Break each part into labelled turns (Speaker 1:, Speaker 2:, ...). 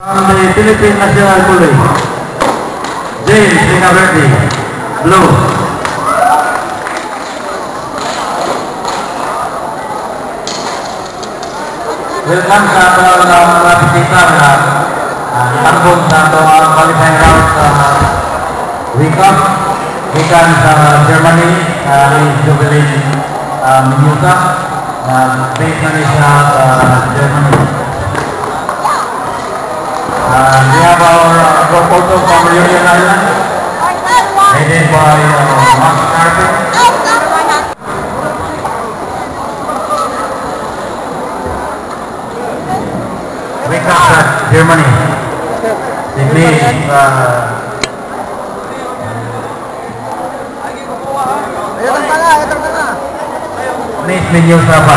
Speaker 1: The Philippine National Police, James Pinaverde, blue. Welcome sa ato ng mga bisita na uh, tambong sa ato ang qualifying round Germany, uh, Jubilee uh, Minuta, uh, based na uh, Germany. Uh, we have our uh, photo from Union Island, headed by uh, up at Germany. Sydney, uh, Miss Minyo Sapa.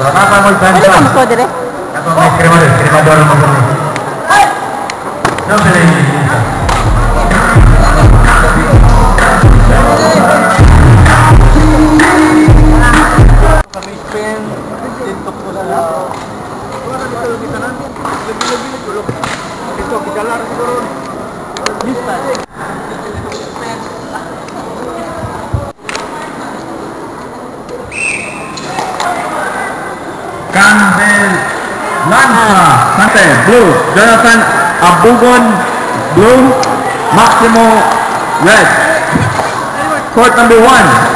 Speaker 1: So, nakakagod tayo
Speaker 2: Ano
Speaker 1: sa
Speaker 2: ba ko dire?
Speaker 1: Ako may krimador, krimador mo
Speaker 3: Wala ka dito, dito na. Lagi-lagi dito. Dito, kidalar siguro. Lista.
Speaker 1: Campbell Lanza, Sante, blue. Jonathan Abugon, blue. Maximo, red. Court number one.